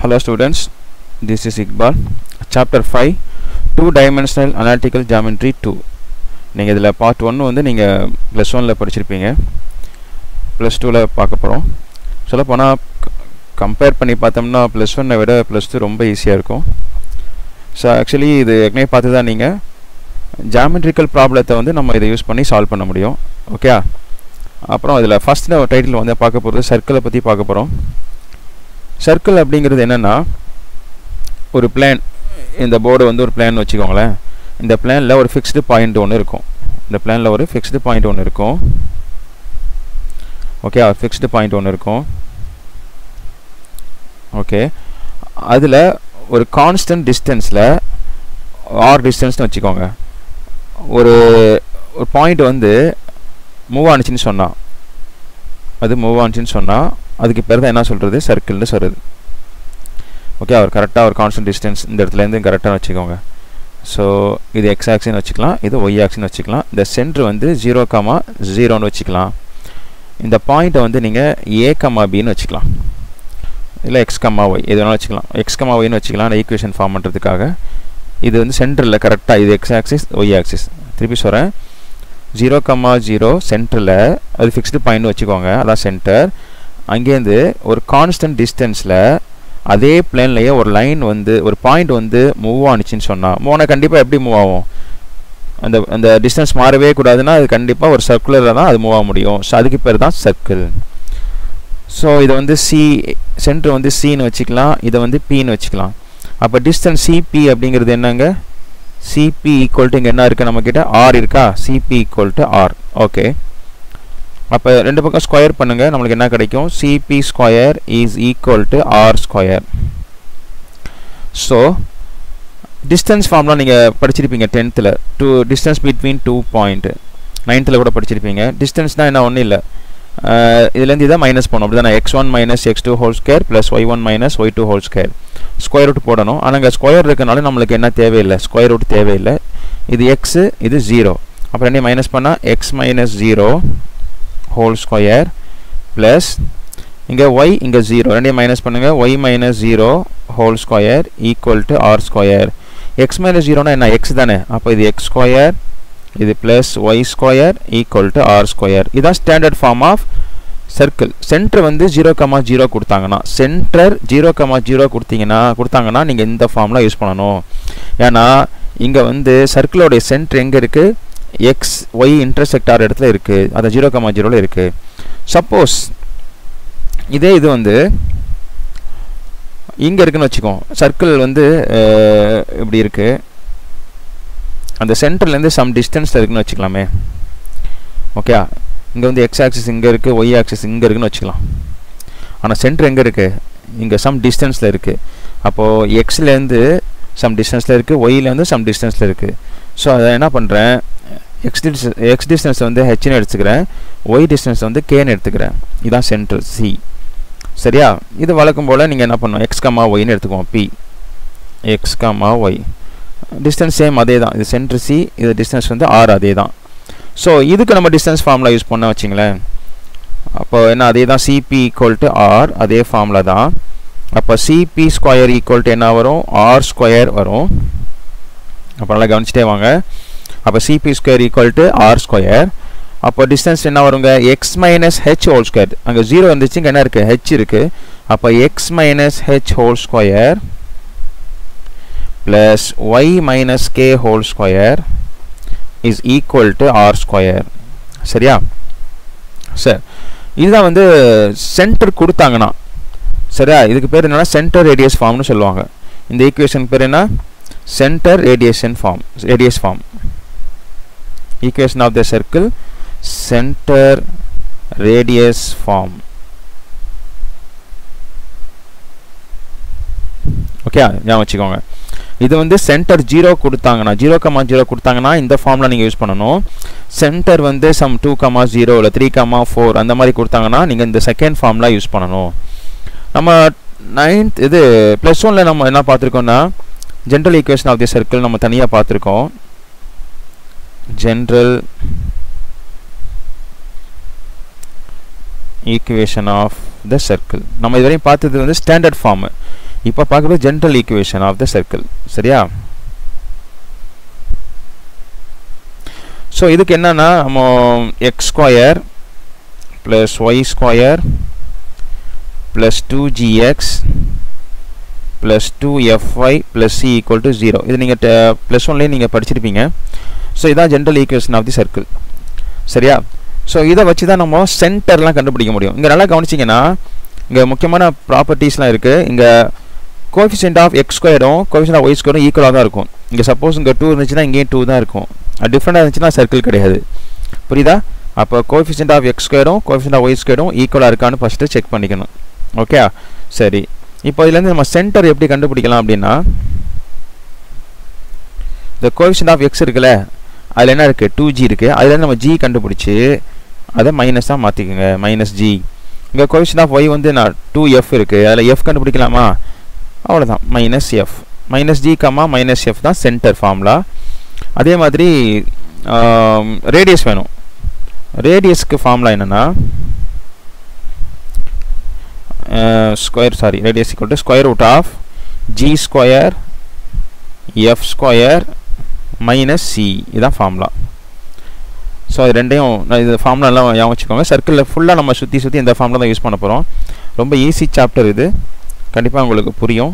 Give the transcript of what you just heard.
Hello students, this is Iqbal. Chapter 5 Two Dimensional Analytical Geometry 2 நீங்கள் இதில் part ஒன்று வந்து நீங்கள் ப்ளஸ் ஒனில் படிச்சிருப்பீங்க. ப்ளஸ் டூவில் பார்க்க போகிறோம் சொல்லப்போனால் கம்பேர் பண்ணி பார்த்தோம்னா ப்ளஸ் ஒன்னை விட ப்ளஸ் டூ ரொம்ப ஈஸியாக இருக்கும். ஸோ ஆக்சுவலி இது ஏற்கனவே பார்த்து தான் நீங்கள் ஜாமெட்ரிக்கல் ப்ராப்ளத்தை வந்து நம்ம இதை யூஸ் பண்ணி சால்வ் பண்ண முடியும். ஓகே அப்புறம் இதில் ஃபஸ்ட் டைட்டில் வந்து பார்க்க போகிறது சர்க்கிளை பற்றி பார்க்க போகிறோம் சர்க்கிள் அப்படிங்கிறது என்னென்னா ஒரு பிளான் இந்த போர்டு வந்து ஒரு பிளான் வச்சுக்கோங்களேன். இந்த பிளானில் ஒரு ஃபிக்ஸ்டு பாயிண்ட் ஒன்று இருக்கும். இந்த பிளானில் ஒரு ஃபிக்ஸ்டு பாயிண்ட் ஒன்று இருக்கும். ஓகே ஃபிக்ஸ்டு பாயிண்ட் ஒன்று இருக்கும். ஓகே அதில் ஒரு கான்ஸ்டன்ட் டிஸ்டன்ஸில் ஆர் டிஸ்டன்ஸ்னு வச்சுக்கோங்க. ஒரு ஒரு பாயிண்ட் வந்து மூவ் ஆனிச்சின்னு சொன்னால் அது மூவ் ஆனிச்சின்னு சொன்னால் அதுக்கு பேர் தான் என்ன சொல்கிறது சர்க்கிள்னு சொல்கிறது ஓகே அவர் கரெக்டாக ஒரு கான்ஸ்டன்ட் டிஸ்டன்ஸ் இந்த இடத்துலேருந்து கரெக்டாக வச்சுக்கோங்க. ஸோ இது எக்ஸ் ஆக்சின்னு வச்சுக்கலாம் இது ஒய் ஆக்சின்னு வச்சுக்கலாம். இந்த சென்ட்ரு வந்து ஜீரோ கமா ஜீரோன்னு வச்சுக்கலாம். இந்த பாயிண்ட்டை வந்து நீங்கள் ஏ கமா பின்னு வச்சுக்கலாம். இல்லை எக்ஸ் கம்மா ஒய் எது வேணாலும் வச்சுக்கலாம். எக்ஸ் கம்மா ஒய்னு வச்சுக்கலாம் அந்த ஈக்குவேஷன் ஃபார்ம் பண்ணுறதுக்காக இது வந்து சென்டரில் கரெக்டாக இது எக்ஸ் ஆக்சிஸ் ஒய் ஆக்சிஸ் திருப்பி சொல்கிறேன் ஜீரோ கம்மா ஜீரோ சென்டரில் அது ஃபிக்ஸ்டு பாயிண்ட் வச்சுக்கோங்க. அதான் சென்டர் அங்கேருந்து ஒரு கான்ஸ்டன்ட் டிஸ்டன்ஸில் அதே பிளேன்லேயே ஒரு லைன் வந்து ஒரு பாயிண்ட் வந்து மூவ் ஆனிச்சின்னு சொன்னால் மூணை கண்டிப்பாக எப்படி மூவ் ஆகும்? அந்த அந்த டிஸ்டன்ஸ் மாறவே கூடாதுன்னா அது கண்டிப்பாக ஒரு சர்க்குலரில் தான் அது மூவ் ஆக முடியும். ஸோ அதுக்கு பேர் தான் சர்க்கிள் ஸோ இதை வந்து சி சென்டர் வந்து சின்னு வச்சுக்கலாம் இதை வந்து பின்னு வச்சுக்கலாம். அப்போ டிஸ்டன்ஸ் சிபி அப்படிங்கிறது என்னங்க? சிபி ஈக்குவல் டு இங்கே என்ன இருக்குது நம்மக்கிட்ட ஆர் இருக்கா? CP equal to R okay அப்போ ரெண்டு பக்கம் ஸ்கொயர் பண்ணுங்கள் நம்மளுக்கு என்ன கிடைக்கும்? CP square is equal to R square so distance ஃபார்ம்லாம் நீங்கள் படிச்சிருப்பீங்க டென்த்தில் two distance between two point நைன்த்தில் கூட படிச்சிருப்பீங்க. டிஸ்டன்ஸ்னால் என்ன? ஒன்றும் இல்லை. இதுலேருந்து இதை மைனஸ் பண்ணணும். அப்படி தானே X one minus X two whole square plus Y one minus Y two whole square square root போடணும். ஆனால் இங்கே ஸ்கொயர் இருக்கனால நம்மளுக்கு என்ன தேவையில்லை? ஸ்கொயர் ரூட் தேவையில்லை. இது எக்ஸு இது ஜீரோ அப்புறம் என்ன மைனஸ் பண்ணால் X minus zero whole square plus இங்கே ஒய் இங்கே ஜீரோ ரெண்டையும் மைனஸ் பண்ணுங்கள் Y minus zero whole square equal to R square X minus ஜீரோனா என்ன? எக்ஸ் தானே. அப்போ இது எக்ஸ் ஸ்கொயர் இது plus Y square equal to R square இதுதான் standard form of circle centre வந்து ஜீரோ கமா ஜீரோ கொடுத்தாங்கன்னா சென்டர் ஜீரோ கமா ஜீரோ கொடுத்தீங்கன்னா கொடுத்தாங்கன்னா நீங்கள் இந்த ஃபார்ம்லாம் யூஸ் பண்ணணும். ஏன்னா இங்கே வந்து சர்க்கிளோடைய சென்டர் எங்கே இருக்குது எக்ஸ் ஒய் இன்டர்செக்ட் ஆகிற இடத்துல இருக்குது அது ஜீரோ கமா ஜீரோவில் இருக்குது சப்போஸ் இதே இது வந்து இங்கே இருக்குன்னு வச்சுக்கோம் சர்க்கிள் வந்து இப்படி இருக்குது அந்த சென்டர்லேருந்து சம் டிஸ்டன்ஸில் இருக்குன்னு வச்சுக்கலாமே. ஓகே இங்கே வந்து எக்ஸ் ஆக்சிஸ் இங்கே இருக்குது ஒய் ஆக்சிஸ் இங்கே இருக்குன்னு வச்சுக்கலாம். ஆனால் சென்டர் எங்கே இருக்குது இங்கே சம் டிஸ்டன்ஸில் இருக்குது அப்போது எக்ஸ்லேருந்து சம் டிஸ்டன்ஸில் இருக்குது ஒய்லேருந்து சம் டிஸ்டன்ஸில் இருக்குது ஸோ அதை என்ன பண்ணுறேன் எக்ஸ் டிஸ்டன்ஸ் எக்ஸ் டிஸ்டன்ஸ் வந்து ஹெச்னு எடுத்துக்கிறேன். ஒய் டிஸ்டன்ஸ் வந்து கேன்னு எடுத்துக்கிறேன். இதுதான் சென்ட்ரல் சி சரியா? இது வழக்கம் போல் நீங்கள் என்ன பண்ணணும்? எக்ஸ் கம்மா ஒய்னு எடுத்துக்குவோம். P X comma Y distance same அதே தான் இது சென்ட்ரு சி இது டிஸ்டன்ஸ் வந்து ஆர் அதே தான் ஸோ இதுக்கு நம்ம டிஸ்டன்ஸ் ஃபார்முலா யூஸ் பண்ண வச்சிங்களேன். அப்போ என்ன? அதே தான் சிபி ஈக்குவல் டு ஆர் அதே ஃபார்முலா தான். அப்போ சிபி ஸ்கொயர் ஈக்குவல் டு என்ன வரும்? ஆர் ஸ்கொயர் வரும். அப்போ நல்லா கவனிச்சிட்டே வாங்க. அப்போ CP square equal to r square அப்போ டிஸ்டன்ஸ் என்ன வருங்க? X minus h whole square அங்கே ஜீரோ வந்துச்சு இங்கே என்ன இருக்குது ஹெச் இருக்குது அப்போ x minus h whole square plus y minus k whole square is equal to r square சரியா? சரி இதுதான் வந்து சென்டர் கொடுத்தாங்கன்னா சரியா? இதுக்கு பேர் என்னென்னா சென்டர் ரேடியஸ் ஃபார்ம்னு சொல்லுவாங்க. இந்த ஈக்குவேஷன் பேர் என்ன? Centre radiation form radius form equation of the circle centre radius form okay ஞாபகம் வச்சுக்கோங்க. இது வந்து சென்டர் ஜீரோ கொடுத்தாங்கன்னா ஜீரோ கமா ஜீரோ கொடுத்தாங்கன்னா இந்த ஃபார்மில் நீங்கள் யூஸ் பண்ணணும். சென்டர் வந்து சம் டூ கமா ஜீரோ இல்லை த்ரீ கமா ஃபோர் அந்த மாதிரி கொடுத்தாங்கன்னா நீங்கள் இந்த செகண்ட் ஃபார்மில் யூஸ் பண்ணணும். நம்ம நைன்த் இது ப்ளஸ் ஒனில் நம்ம என்ன பார்த்துருக்கோம்னா general equation of the circle நம்ம தனியாக பார்த்துருக்கோம். General equation of the circle நம்ம இதுவரையும் பார்த்தது வந்து ஸ்டாண்டர்ட் ஃபார்மு இப்போ பார்க்குறது general equation of the circle சரியா? ஸோ இதுக்கு என்னன்னா நம்ம x square plus y square plus two gx plus two fy plus c equal to zero இது நீங்கள் ப்ளஸ் ஒன்லேயே நீங்கள் படிச்சிருப்பீங்க. ஸோ இதான் general equation of the circle சரியா? ஸோ இதை வச்சு தான் நம்ம சென்டர்லாம் கண்டுபிடிக்க முடியும். இங்கே நல்லா கவனிச்சிங்கன்னா இங்கே முக்கியமான ப்ராப்பர்ட்டிஸ்லாம் இருக்குது இங்கே கோஃபிஷியன்ட் ஆஃப் எக்ஸ் ஸ்கொயரும் கோஃபிஷியன்ட் ஆஃப் ஒய் ஸ்கொயரும் ஈக்குவலாக தான் இருக்கும். இங்கே சப்போஸ் இங்கே டூ இருந்துச்சுன்னா இங்கேயும் டூ தான் இருக்கும். அது டிஃப்ரெண்டாக இருந்துச்சுன்னா சர்க்கிள் கிடையாது. புரியுதா? அப்போ கோஃபிஷியன்ட் ஆஃப் எக்ஸ் ஸ்கொயரும் கோஃபிஷியன்ட் ஆஃப் ஒய் ஸ்கொயரும் ஈக்குவலாக இருக்கான்னு ஃபஸ்ட்டு செக் பண்ணிக்கணும். ஓகே சரி. இப்போ இதுலேருந்து நம்ம சென்டர் எப்படி கண்டுபிடிக்கலாம் அப்படின்னா இந்த கோஃபிஷியன்ட் ஆஃப் எக்ஸ் இருக்குல்ல அதில் என்ன இருக்குது டூ ஜி இருக்குது அதுலேருந்து நம்ம ஜி கண்டுபிடிச்சி அதை மைனஸாக மாற்றிக்கோங்க மைனஸ் ஜி இங்கே கொஷன் ஆஃப் ஒய் வந்து நான் டூ எஃப் இருக்குது அதில் எஃப் கண்டுபிடிக்கலாமா? அவ்வளோதான் minus f minus g comma minus f தான் சென்டர் ஃபார்முலா அதே மாதிரி ரேடியஸ் வேணும். ரேடியஸ்க்கு ஃபார்முலா என்னென்னா square sorry radius equal to square root of g square f square minus c இதுதான் ஃபார்முலா ஸோ அது ரெண்டையும் நான் இது ஃபார்முலா ஞாபகம் வச்சுக்கோங்க. சர்க்கிளில் ஃபுல்லாக நம்ம சுற்றி சுற்றி இந்த ஃபார்முலா தான் யூஸ் பண்ண போகிறோம் ரொம்ப ஈஸி சாப்டர் இது. கண்டிப்பாக உங்களுக்கு புரியும்.